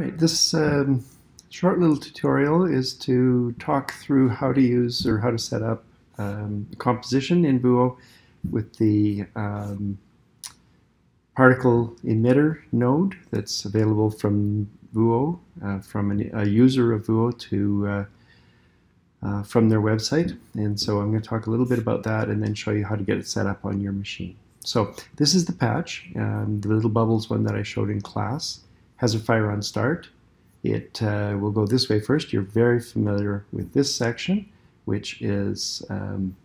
Right, this um, short little tutorial is to talk through how to use or how to set up um, composition in VUO with the um, particle emitter node that's available from VUO, uh, from an, a user of VUO to uh, uh, from their website. And so I'm going to talk a little bit about that and then show you how to get it set up on your machine. So this is the patch, um, the little bubbles one that I showed in class has a fire on start. It uh, will go this way first. You're very familiar with this section, which is um,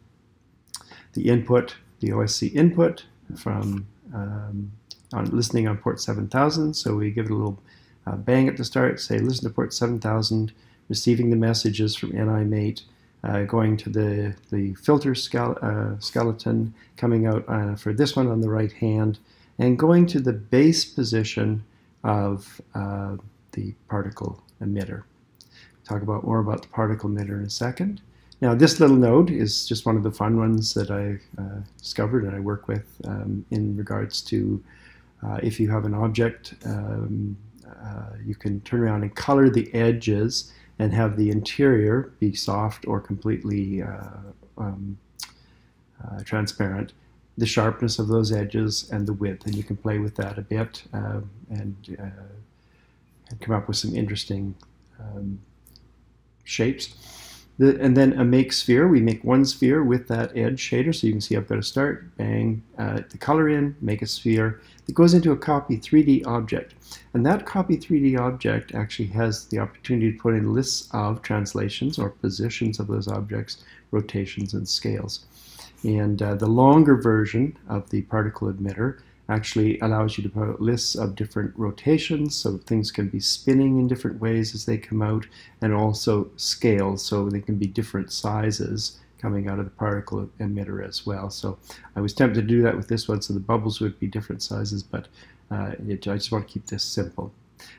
the input, the OSC input from um, on listening on port 7000. So we give it a little uh, bang at the start, say listen to port 7000, receiving the messages from NIMate, uh, going to the, the filter uh, skeleton, coming out uh, for this one on the right hand, and going to the base position of uh, the particle emitter. Talk about more about the particle emitter in a second. Now this little node is just one of the fun ones that I uh, discovered and I work with um, in regards to uh, if you have an object, um, uh, you can turn around and color the edges and have the interior be soft or completely uh, um, uh, transparent the sharpness of those edges and the width, and you can play with that a bit uh, and, uh, and, come up with some interesting um, shapes. The, and then a make sphere, we make one sphere with that edge shader, so you can see I've got to start, bang, uh, the color in, make a sphere. It goes into a copy 3D object. And that copy 3D object actually has the opportunity to put in lists of translations or positions of those objects, rotations, and scales. And uh, the longer version of the particle emitter actually allows you to put lists of different rotations so things can be spinning in different ways as they come out and also scales so they can be different sizes coming out of the particle emitter as well. So I was tempted to do that with this one so the bubbles would be different sizes but uh, it, I just want to keep this simple.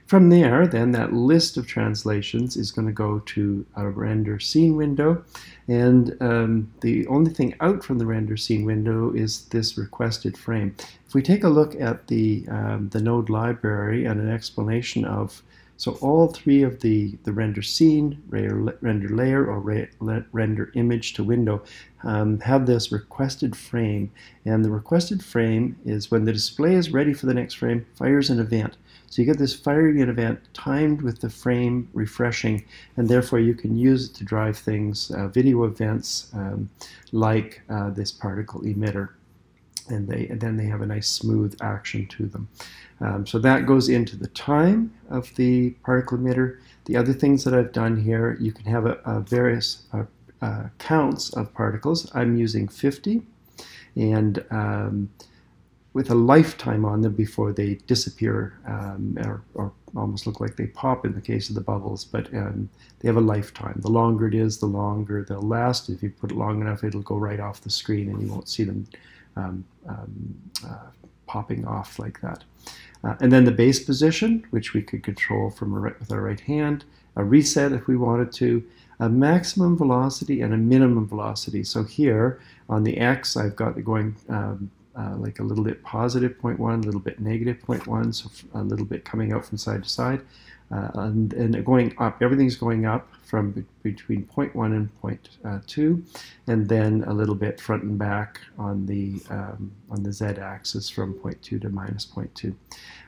From there, then, that list of translations is going to go to a render scene window. And um, the only thing out from the render scene window is this requested frame. If we take a look at the, um, the node library and an explanation of so all three of the, the render scene, render layer, or render image to window um, have this requested frame. And the requested frame is when the display is ready for the next frame, fires an event. So you get this firing event timed with the frame refreshing, and therefore you can use it to drive things, uh, video events um, like uh, this particle emitter. And, they, and then they have a nice smooth action to them. Um, so that goes into the time of the particle emitter. The other things that I've done here, you can have a, a various uh, uh, counts of particles. I'm using 50, and um, with a lifetime on them before they disappear um, or, or, almost look like they pop in the case of the bubbles, but um, they have a lifetime. The longer it is, the longer they'll last. If you put it long enough, it'll go right off the screen and you won't see them um, um uh, popping off like that. Uh, and then the base position, which we could control from right, with our right hand, a reset if we wanted to, a maximum velocity and a minimum velocity. So here on the X, I've got going um, uh, like a little bit positive 0.1, a little bit negative 0.1, so a little bit coming out from side to side. Uh, and, and, going up, everything's going up from be between 0.1 and 0.2, and then a little bit front and back on the um, on the z-axis from 0.2 to minus 0.2.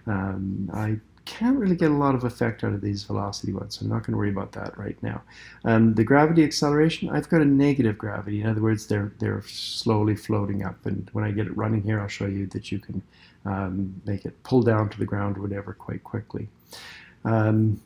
Um, I can't really get a lot of effect out of these velocity ones, so I'm not going to worry about that right now. Um, the gravity acceleration, I've got a negative gravity. In other words, they're, they're slowly floating up, and when I get it running here, I'll show you that you can um, make it pull down to the ground or whatever quite quickly. Um,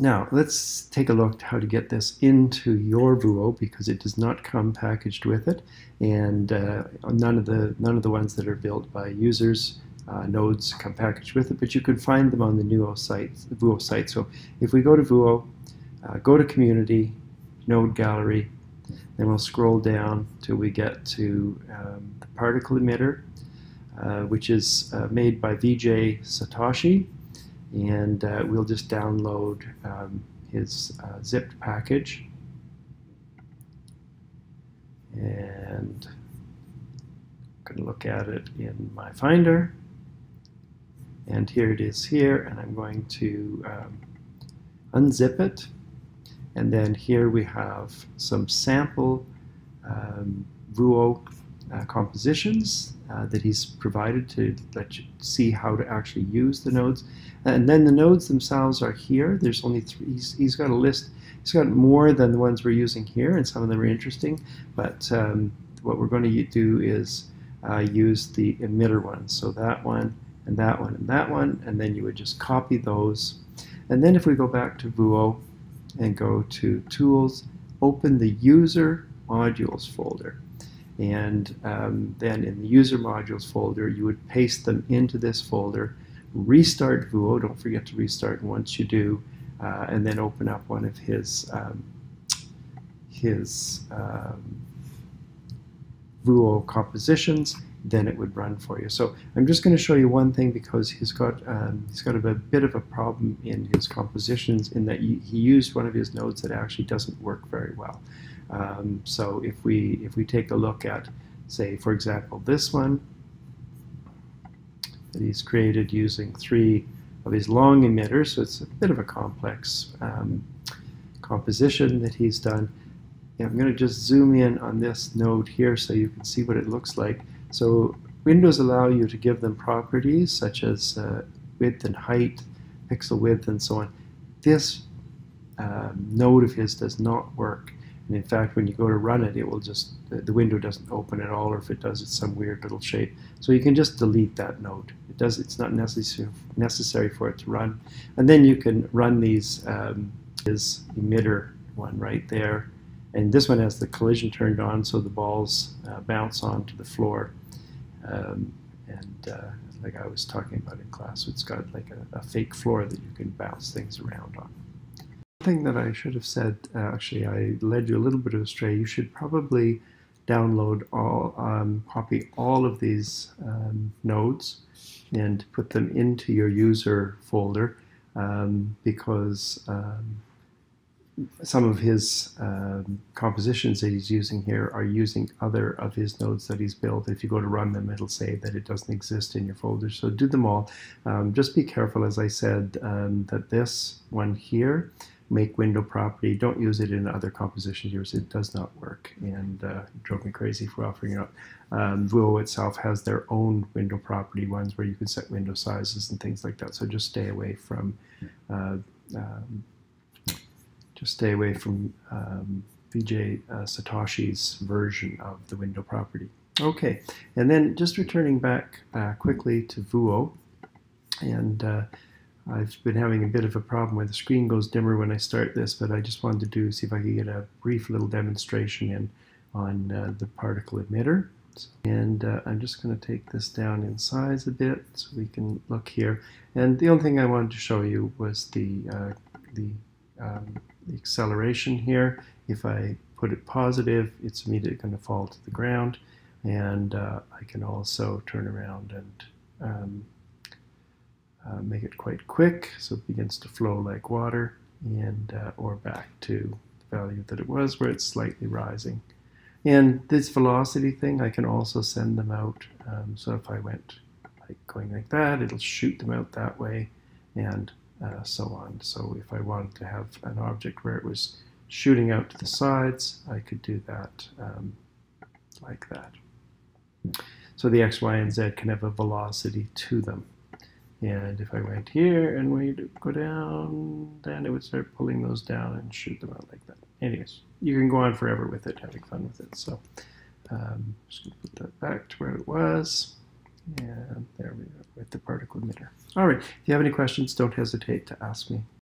now, let's take a look at how to get this into your VUO because it does not come packaged with it, and uh, none of the none of the ones that are built by users uh, nodes come packaged with it, but you can find them on the Vuo site, VUO site. So if we go to VUO, uh, go to Community, Node Gallery, then we'll scroll down till we get to um, the particle emitter, uh, which is uh, made by VJ Satoshi, and uh, we'll just download um, his uh, zipped package. And look at it in my Finder and here it is here, and I'm going to um, unzip it, and then here we have some sample um, uh, compositions uh, that he's provided to let you see how to actually use the nodes. And then the nodes themselves are here. There's only three. He's, he's got a list. He's got more than the ones we're using here, and some of them are interesting. But um, what we're going to do is uh, use the emitter ones. So that one, and that one, and that one, and then you would just copy those. And then if we go back to Vuo and go to Tools, open the User Modules folder. And um, then in the user modules folder, you would paste them into this folder, restart Vuo, don't forget to restart once you do, uh, and then open up one of his, um, his um, Vuo compositions, then it would run for you. So I'm just going to show you one thing because he's got um, he's got a, bit of a problem in his compositions in that he, used one of his nodes that actually doesn't work very well. Um, so if we if we take a look at, say, for example, this one that he's created using three of his long emitters, so it's a bit of a complex um, composition that he's done. I'm going to just zoom in on this node here so you can see what it looks like. So Windows allow you to give them properties such as uh, width and height, pixel width, and so on. This um, node of his does not work. And in fact, when you go to run it, it will just, the window doesn't open at all, or if it does, it's some weird little shape. So you can just delete that node. It does, it's not necessary, necessary for it to run. And then you can run these, um, emitter one right there. And this one has the collision turned on, so the balls uh, bounce onto the floor. Um, and uh, like I was talking about in class, it's got like a, a fake floor that you can bounce things around on thing that I should have said, uh, actually, I led you a little bit astray. You should probably download all, um, copy all of these um, nodes and put them into your user folder um, because um, some of his um, compositions that he's using here are using other of his nodes that he's built. If you go to run them, it'll say that it doesn't exist in your folder. So do them all. Um, just be careful, as I said, that this one here make window property. Don't use it in other compositions yours. It does not work. And uh, drove me crazy for offering it up. Um, Vuo itself has their own window property ones where you can set window sizes and things like that. So just stay away from uh, um, just stay away from um, VJ uh, Satoshi's version of the window property. Okay, and then just returning back uh, quickly to Vuo and uh, I've been having a bit of a problem where the screen goes dimmer when I start this, but I just wanted to do see if I could get a brief little demonstration in on uh, the particle emitter. And uh, I'm just going to take this down in size a bit so we can look here. And the only thing I wanted to show you was the, uh, the, um, the acceleration here. If I put it positive, it's immediately going to fall to the ground. And uh, I can also turn around and um, uh, make it quite quick so it begins to flow like water and uh, or back to the value that it was where it's slightly rising. And this velocity thing, I can also send them out. Um, so if I went like going like that, it'll shoot them out that way and uh, so on. So if I wanted to have an object where it was shooting out to the sides, I could do that um, like that. So the x, y, and z can have a velocity to them. And if I went here and we go down, then it would start pulling those down and shoot them out like that. Anyways, you can go on forever with it, having fun with it. So um, just going to put that back to where it was. And there we go with the particle emitter. All right, if you have any questions, don't hesitate to ask me.